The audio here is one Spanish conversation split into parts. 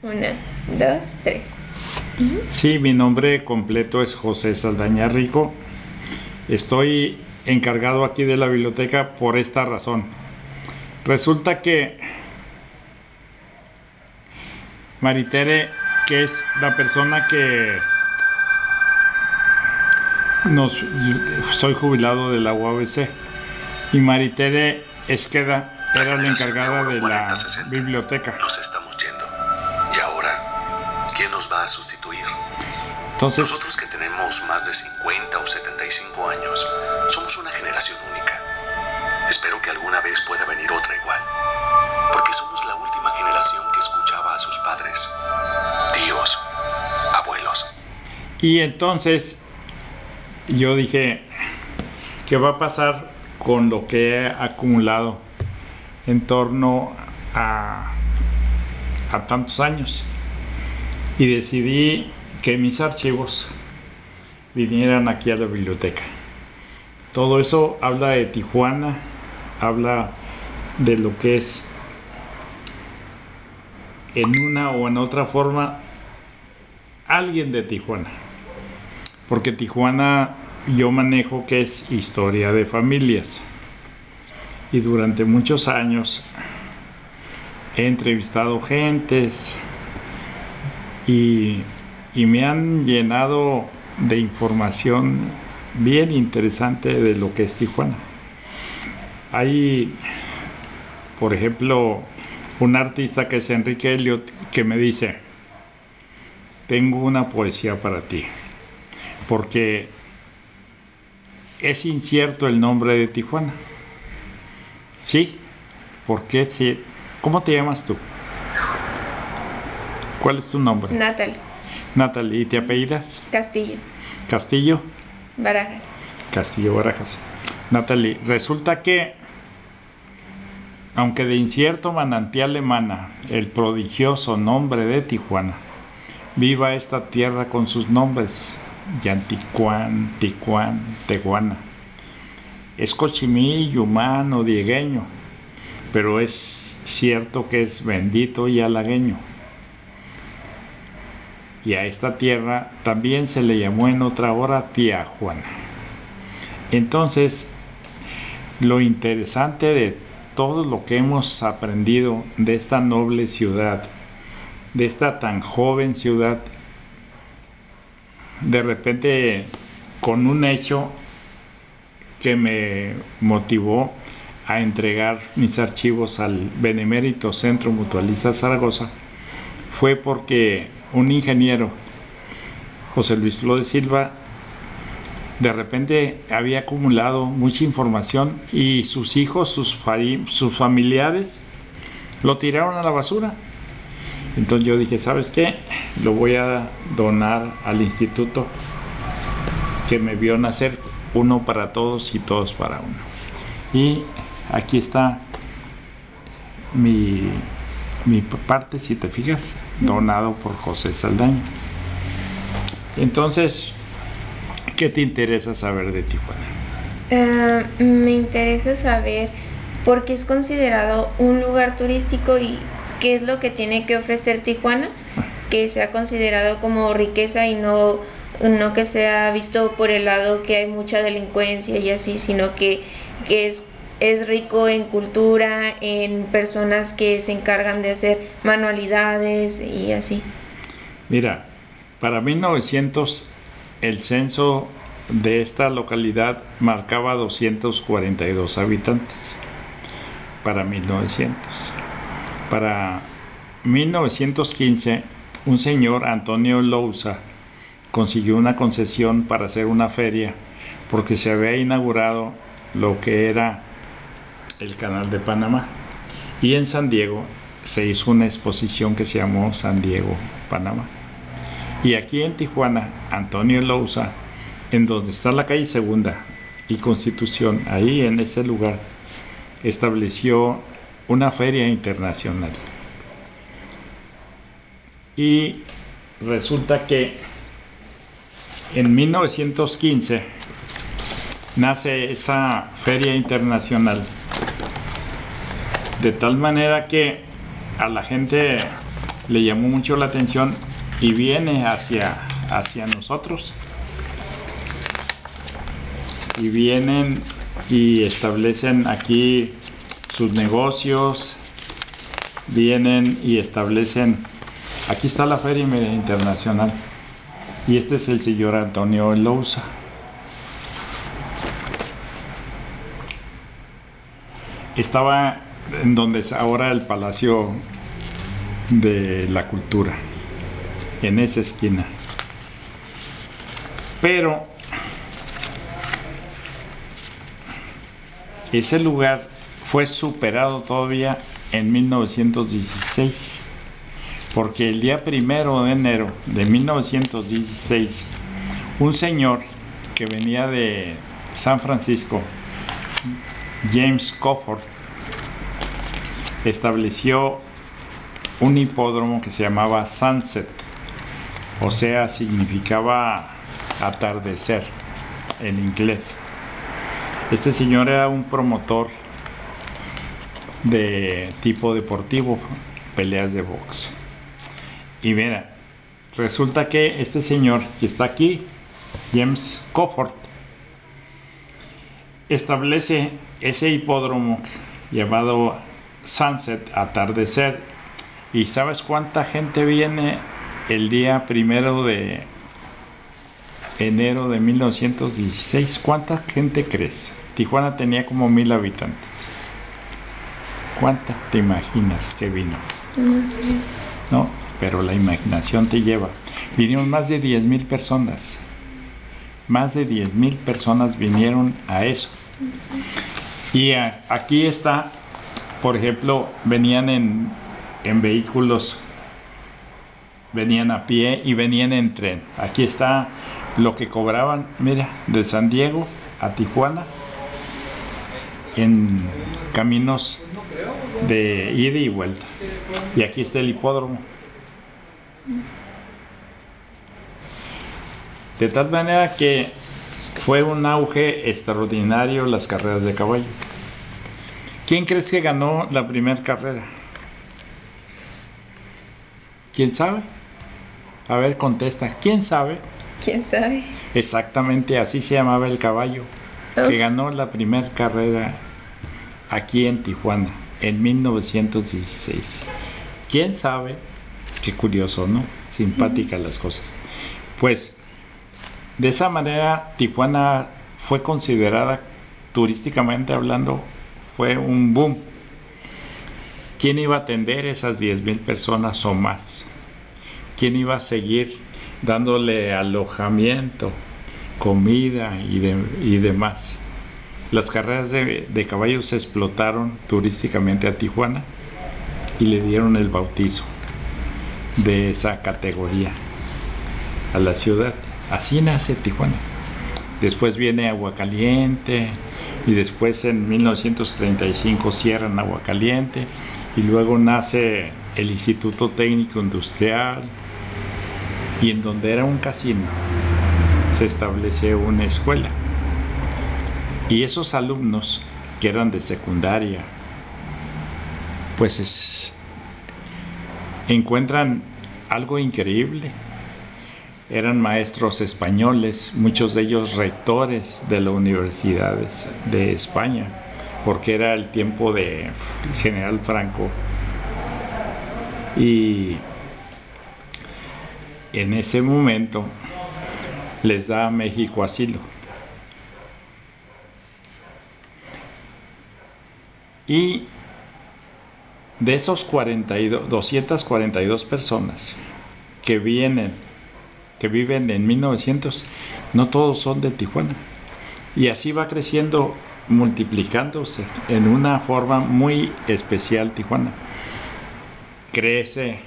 Una, dos, tres. Sí, mi nombre completo es José Saldaña Rico. Estoy encargado aquí de la biblioteca por esta razón. Resulta que Maritere, que es la persona que nos, soy jubilado de la UABC, y Maritere Esqueda era la encargada de la biblioteca. Nos estamos Entonces, Nosotros que tenemos más de 50 o 75 años, somos una generación única. Espero que alguna vez pueda venir otra igual. Porque somos la última generación que escuchaba a sus padres, tíos, abuelos. y entonces yo dije, ¿qué va a pasar con lo que he acumulado en torno a, a tantos años? Y decidí que mis archivos vinieran aquí a la biblioteca. Todo eso habla de Tijuana, habla de lo que es en una o en otra forma alguien de Tijuana. Porque Tijuana yo manejo que es historia de familias. Y durante muchos años he entrevistado gentes y, y me han llenado de información bien interesante de lo que es Tijuana. Hay, por ejemplo, un artista que es Enrique Elliot que me dice, tengo una poesía para ti, porque es incierto el nombre de Tijuana. Sí, ¿por qué? Sí. ¿Cómo te llamas tú? ¿Cuál es tu nombre? Natalie, Natalie, ¿y te apellidas? Castillo, Castillo. Barajas. Castillo Barajas. Natalie, resulta que, aunque de incierto manantial emana el prodigioso nombre de Tijuana, viva esta tierra con sus nombres, Yanticuán, Ticuán, Tehuana. Es cochimí, yumán o diegueño, pero es cierto que es bendito y halagueño. Y a esta tierra también se le llamó en otra hora Tijuana. Entonces, lo interesante de todo lo que hemos aprendido de esta noble ciudad, de esta tan joven ciudad, de repente con un hecho que me motivó a entregar mis archivos al Benemérito Centro Mutualista Zaragoza, fue porque un ingeniero, José Luis Flores Silva, de repente había acumulado mucha información y sus hijos, sus, sus familiares, lo tiraron a la basura. Entonces yo dije, ¿sabes qué? Lo voy a donar al instituto que me vio nacer, uno para todos y todos para uno. Y aquí está mi, mi parte, si te fijas, donado por José Saldaña. Entonces, ¿qué te interesa saber de Tijuana? Ah, me interesa saber por qué es considerado un lugar turístico y qué es lo que tiene que ofrecer Tijuana, que sea considerado como riqueza y no, no que sea visto por el lado que hay mucha delincuencia y así, sino que, que es, es rico en cultura, en personas que se encargan de hacer manualidades y así. Mira, para 1900 el censo de esta localidad marcaba 242 habitantes. Para 1900. Para 1915, un señor, Antonio Lousa, consiguió una concesión para hacer una feria porque se había inaugurado lo que era el Canal de Panamá. Y en San Diego se hizo una exposición que se llamó San Diego, Panamá. Y aquí en Tijuana, Antonio Lousa, en donde está la calle Segunda y Constitución, ahí en ese lugar, estableció una feria internacional. Y resulta que en 1915 nace esa feria internacional de tal manera que a la gente le llamó mucho la atención y viene hacia, hacia nosotros. Y vienen y establecen aquí sus negocios, vienen y establecen, aquí está la Feria Internacional, y este es el señor Antonio Lousa. Estaba en donde es ahora el Palacio de la Cultura, en esa esquina. Pero ese lugar fue superado todavía en 1916, porque el día primero de enero de 1916, un señor que venía de San Francisco, James Cofford, estableció un hipódromo que se llamaba Sunset, o sea, significaba atardecer en inglés. Este señor era un promotor de tipo deportivo, peleas de box. Y mira, resulta que este señor que está aquí, James Cofford, establece ese hipódromo llamado Sunset, atardecer. ¿Y sabes cuánta gente viene el día primero de enero de 1916? ¿Cuánta gente crees? Tijuana tenía como mil habitantes. ¿Cuánta te imaginas que vino? No pero la imaginación te lleva. Vinieron más de 10 mil personas. Más de 10 mil personas vinieron a eso. Y aquí está, por ejemplo, venían en, en vehículos, venían a pie y venían en tren. Aquí está lo que cobraban, mira, de San Diego a Tijuana, en caminos de ida y vuelta. Y aquí está el hipódromo. De tal manera que fue un auge extraordinario las carreras de caballo. ¿Quién crees que ganó la primera carrera? ¿Quién sabe? A ver, contesta. ¿Quién sabe? ¿Quién sabe? Exactamente así se llamaba el caballo que ganó la primera carrera aquí en Tijuana en 1916. ¿Quién sabe? Qué curioso, ¿no? Simpáticas las cosas. Pues de esa manera Tijuana fue considerada turísticamente hablando, fue un boom. ¿Quién iba a atender esas 10 mil personas o más? ¿Quién iba a seguir dándole alojamiento, comida y, de- y demás? Las carreras de, caballos explotaron turísticamente a Tijuana y le dieron el bautizo de esa categoría a la ciudad. Así nace Tijuana. Después viene Aguacaliente y después en 1935 cierran Aguacaliente y luego nace el Instituto Técnico Industrial y en donde era un casino se establece una escuela. Y esos alumnos que eran de secundaria, pues es- encuentran algo increíble. Eran maestros españoles, muchos de ellos rectores de las universidades de España, porque era el tiempo de General Franco. Y en ese momento les da a México asilo. Y de esos 42, 242 personas que vienen, que viven en 1900, no todos son de Tijuana. Y así va creciendo, multiplicándose en una forma muy especial Tijuana. Crece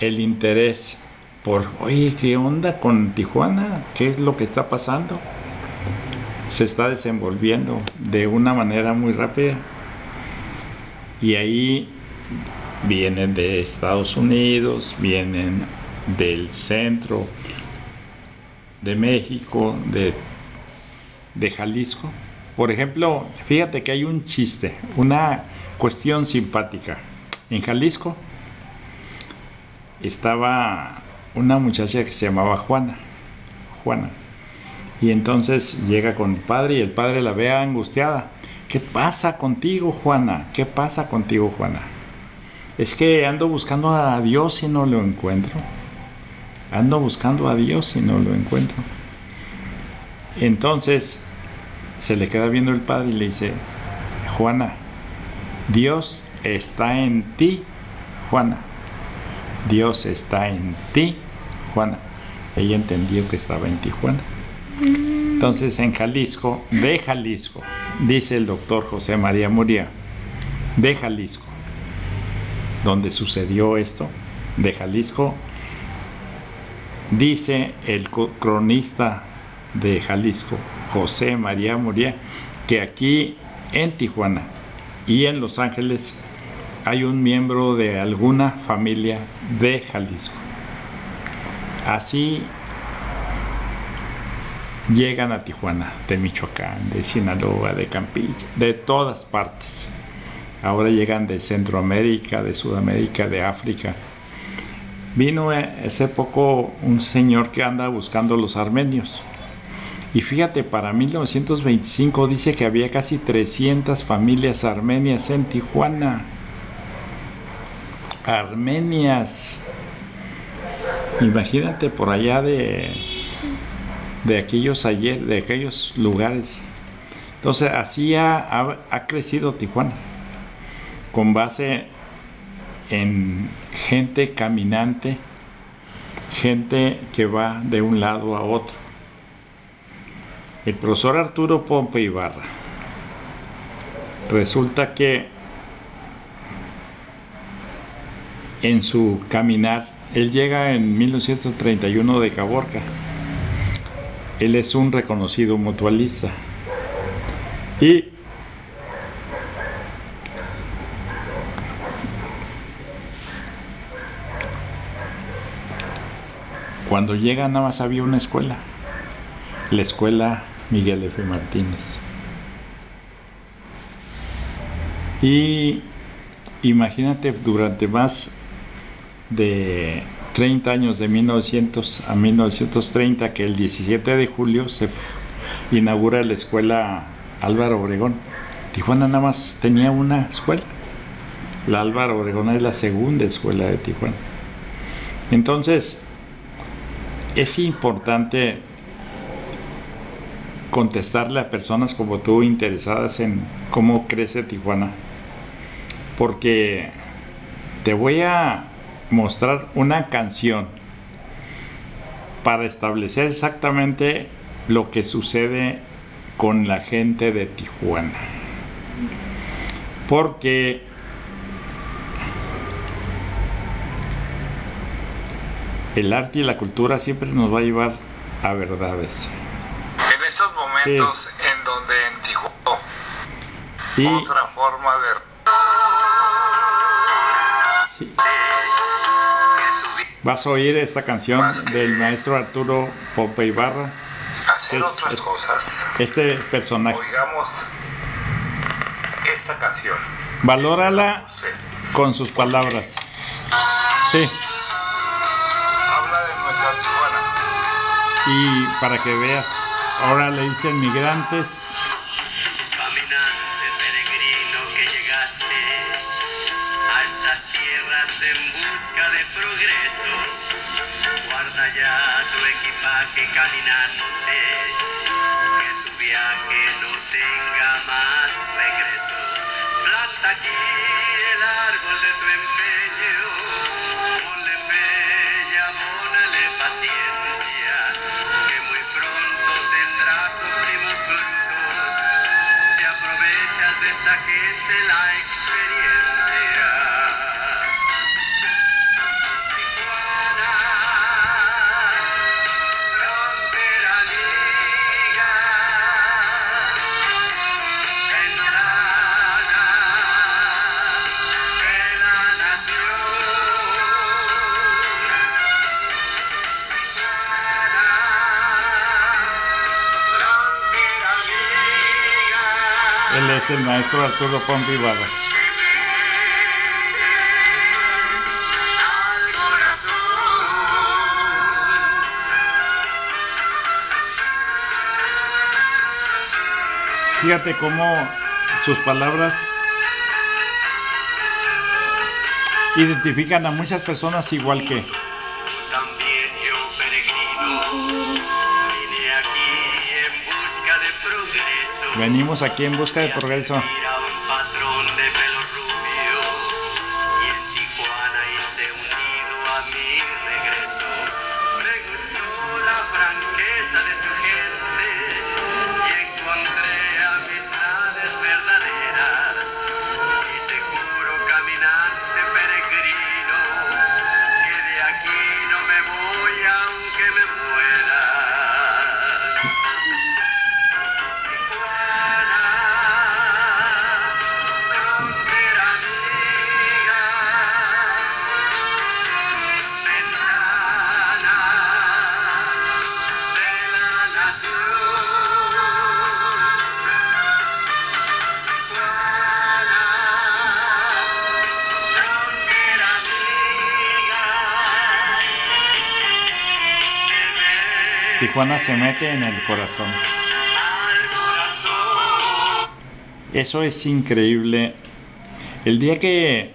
el interés por, oye, ¿qué onda con Tijuana? ¿Qué es lo que está pasando? Se está desenvolviendo de una manera muy rápida. Y ahí vienen de Estados Unidos, vienen del centro de México, de, de Jalisco. Por ejemplo, fíjate que hay un chiste, una cuestión simpática. En Jalisco estaba una muchacha que se llamaba Juana. Juana. Y entonces llega con el padre y el padre la ve angustiada. ¿Qué pasa contigo, Juana? ¿Qué pasa contigo, Juana? Es que ando buscando a Dios y no lo encuentro. Ando buscando a Dios y no lo encuentro. Entonces se le queda viendo el padre y le dice, Juana, Dios está en ti, Juana. Dios está en ti, Juana. Ella entendió que estaba en Tijuana. Entonces en Jalisco, de Jalisco, dice el doctor José María Muría, de Jalisco, donde sucedió esto, de Jalisco, dice el cronista de Jalisco, José María Muría, que aquí en Tijuana y en Los Ángeles hay un miembro de alguna familia de Jalisco. Así llegan a Tijuana, de Michoacán, de Sinaloa, de Campillo, de todas partes. Ahora llegan de Centroamérica, de Sudamérica, de África. Vino hace poco un señor que anda buscando los armenios. Y fíjate, para 1925 dice que había casi 300 familias armenias en Tijuana. Armenias. Imagínate por allá de, de aquellos ayer, de aquellos lugares. Entonces así ha crecido Tijuana, con base en gente caminante, gente que va de un lado a otro. El profesor Arturo Pompe Ibarra resulta que en su caminar, él llega en 1931 de Caborca. Él es un reconocido mutualista. Y cuando llega nada más había una escuela, la escuela Miguel F. Martínez. Y imagínate durante más de 30 años, de 1900 a 1930, que el 17 de julio se inaugura la escuela Álvaro Obregón. Tijuana nada más tenía una escuela. La Álvaro Obregón es la segunda escuela de Tijuana. Entonces, es importante contestarle a personas como tú interesadas en cómo crece Tijuana. Porque te voy a mostrar una canción para establecer exactamente lo que sucede con la gente de Tijuana. Porque el arte y la cultura siempre nos va a llevar a verdades. En estos momentos en donde en Tijuana y otra forma de Vas a oír esta canción del maestro Arturo Pope Ibarra. Hacer otras cosas. Este personaje. Oigamos esta canción. Valórala con sus palabras. Sí. Y para que veas, ahora le dicen migrantes. Caminante peregrino que llegaste a estas tierras en busca de progreso. Guarda ya tu equipaje caminante, que tu viaje no tenga Él es el maestro Arturo Pompi Baba. Fíjate cómo sus palabras identifican a muchas personas igual que Venimos aquí en busca de progreso. Tijuana se mete en el corazón. Eso es increíble. El día que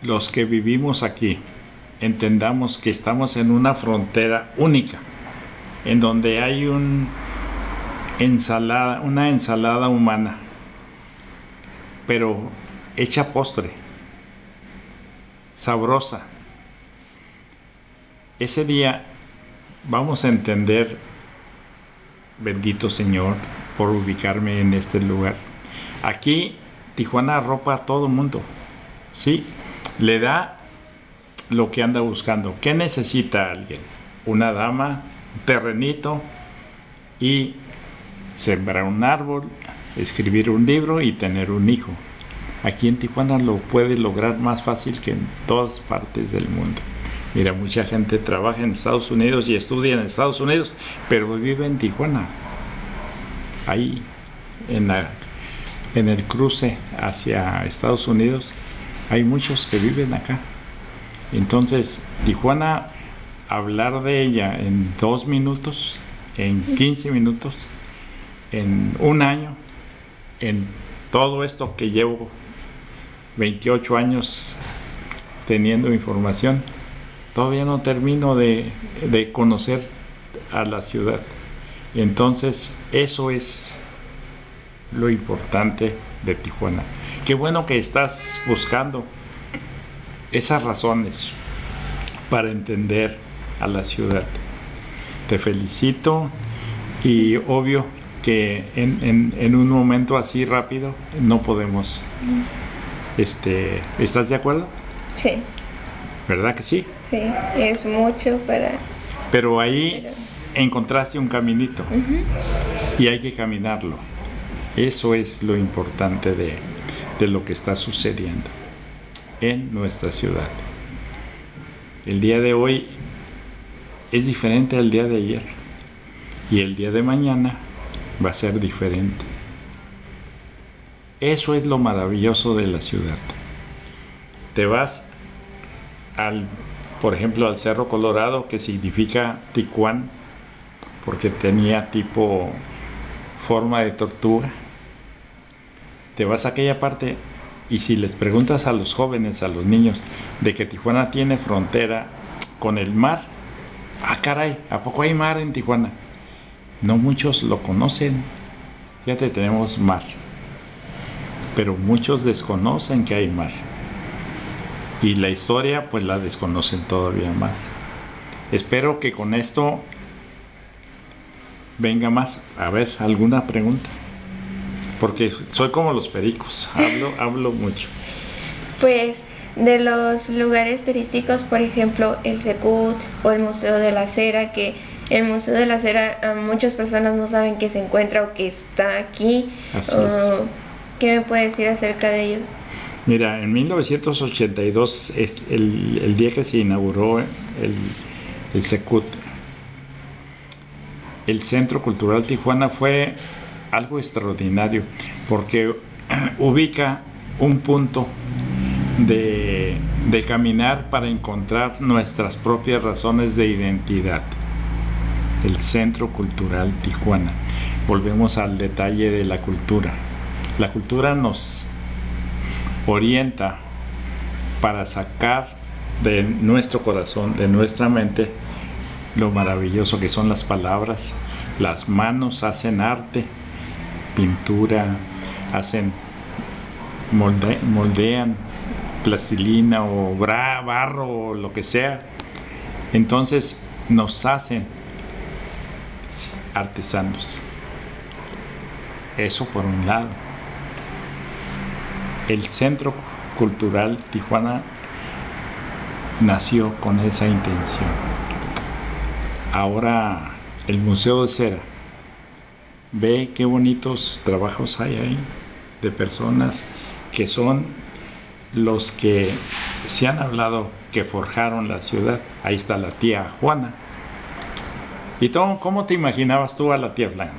los que vivimos aquí entendamos que estamos en una frontera única, en donde hay una ensalada humana, pero hecha postre, sabrosa. Ese día vamos a entender Bendito Señor por ubicarme en este lugar. Aquí Tijuana arropa a todo mundo. Sí, le da lo que anda buscando. ¿Qué necesita alguien? Una dama, un terrenito y sembrar un árbol, escribir un libro y tener un hijo. Aquí en Tijuana lo puede lograr más fácil que en todas partes del mundo. Mira, mucha gente trabaja en Estados Unidos y estudia en Estados Unidos, pero vive en Tijuana. Ahí, en, la- en el cruce hacia Estados Unidos, hay muchos que viven acá. Entonces, Tijuana, hablar de ella en dos minutos, en 15 minutos, en un año, en todo esto que llevo 28 años teniendo información, todavía no termino de, de conocer a la ciudad. Entonces, eso es lo importante de Tijuana. Qué bueno que estás buscando esas razones para entender a la ciudad. Te felicito y obvio que en, en- en un momento así rápido no podemos. Este, ¿Estás de acuerdo? Sí, ¿Verdad que sí? Sí, es mucho para... Pero ahí Pero- encontraste un caminito y hay que caminarlo. Eso es lo importante de, de lo que está sucediendo en nuestra ciudad. El día de hoy es diferente al día de ayer y el día de mañana va a ser diferente. Eso es lo maravilloso de la ciudad. Te vas al, por ejemplo, al Cerro Colorado, que significa Ticuán, porque tenía tipo forma de tortuga. Te vas a aquella parte y si les preguntas a los jóvenes, a los niños, de que Tijuana tiene frontera con el mar, ah caray, ¿a poco hay mar en Tijuana? No muchos lo conocen. Fíjate, tenemos mar. Pero muchos desconocen que hay mar. Y la historia pues la desconocen todavía más. Espero que con esto venga más. A ver, ¿alguna pregunta? Porque soy como los pericos, hablo, hablo mucho. Pues de los lugares turísticos, por ejemplo, el Secut o el Museo de la Cera, que el Museo de la Cera ah, muchas personas no saben que se encuentra o que está aquí. Así o- ¿Qué me puede decir acerca de ellos? Mira, en 1982, es el, el día que se inauguró el, el Secut, el Centro Cultural Tijuana fue algo extraordinario porque ubica un punto de, de caminar para encontrar nuestras propias razones de identidad. el Centro Cultural Tijuana. Volvemos al detalle de la cultura. La cultura nos orienta para sacar de nuestro corazón, de nuestra mente, lo maravilloso que son las palabras. Las manos hacen arte, pintura, hacen, molde- moldean plastilina o barro o lo que sea. Entonces nos hacen artesanos. Eso por un lado. El Centro Cultural Tijuana nació con esa intención. Ahora el Museo de Cera. Ve qué bonitos trabajos hay ahí de personas que son los que se han hablado que forjaron la ciudad. Ahí está la tía Juana. ¿Y tú, cómo te imaginabas tú a la tía Juana?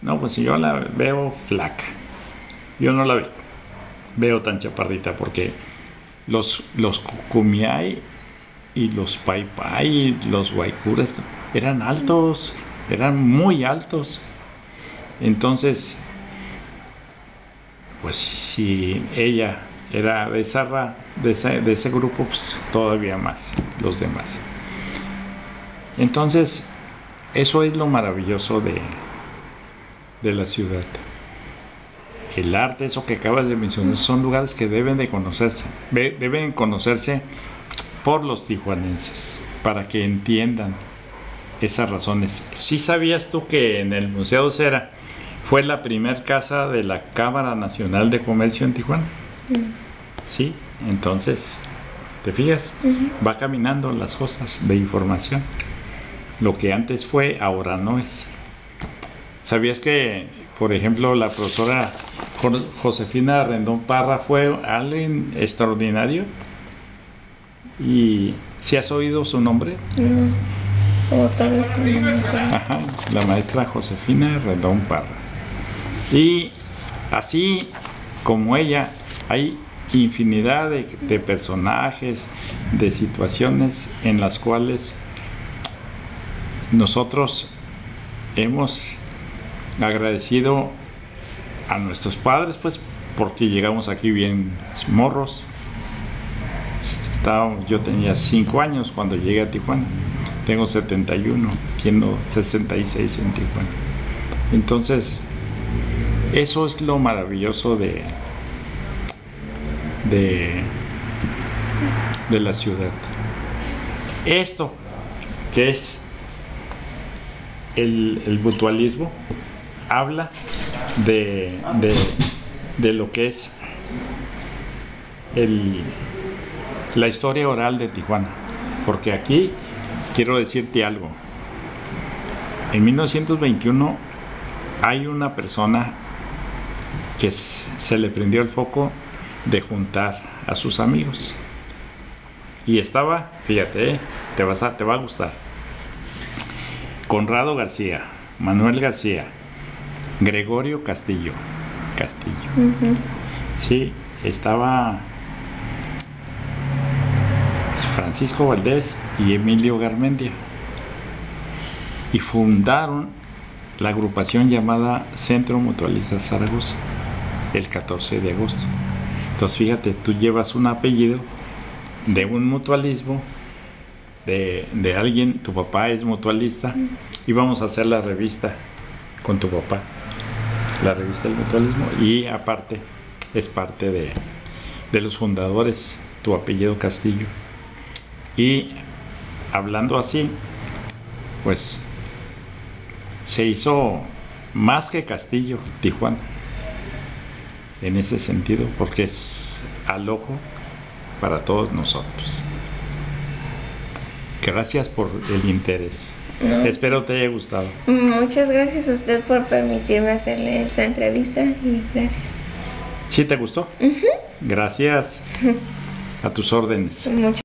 No, pues yo la veo flaca. Yo no la veo. Veo tan chaparrita porque los, los y los paipai y los guaycuras eran altos, eran muy altos. Entonces, pues si ella era de, esa, de, ese, de ese grupo, pues todavía más los demás. Entonces, eso es lo maravilloso de, de la ciudad. El arte, eso que acabas de mencionar, son lugares que deben de conocerse, deben conocerse por los tijuanenses, para que entiendan esas razones. ¿Sí sabías tú que en el Museo Cera fue la primer casa de la Cámara Nacional de Comercio en Tijuana? Sí, entonces, ¿te fijas? Va caminando las cosas de información. Lo que antes fue, ahora no es. ¿Sabías que, por ejemplo, la profesora Jo- Josefina Rendón Parra fue alguien extraordinario? ¿Y si has oído su nombre? No. O tal vez no. Ajá, la maestra Josefina Rendón Parra. Y así como ella, hay infinidad de, de personajes, de situaciones en las cuales nosotros hemos agradecido a nuestros padres, pues, porque llegamos aquí bien morros. Estaba- yo tenía 5 años cuando llegué a Tijuana. Tengo 71, tengo 66 en Tijuana. Entonces, eso es lo maravilloso de, de, de la ciudad. Esto, que es el, el mutualismo, habla de, de, de lo que es el, la historia oral de Tijuana. Porque aquí quiero decirte algo. En 1921 hay una persona que se le prendió el foco de juntar a sus amigos. Y estaba, fíjate, eh, te, vas a, te va a gustar. Conrado García, Manuel García, Gregorio Castillo. Castillo. Sí, estaba Francisco Valdés y Emilio Garmendia. Y fundaron la agrupación llamada Centro Mutualista Zaragoza el 14 de agosto. Entonces fíjate, tú llevas un apellido de un mutualismo, de, de alguien, tu papá es mutualista, y vamos a hacer la revista con tu papá, la revista del mutualismo, y aparte es parte de, de los fundadores, tu apellido Castillo. Y hablando así, pues se hizo más que Castillo, Tijuana, en ese sentido, porque es al ojo para todos nosotros. Gracias por el interés. Espero te haya gustado. Muchas gracias a usted por permitirme hacerle esta entrevista y gracias. ¿Sí te gustó? Gracias. A tus órdenes. Muchas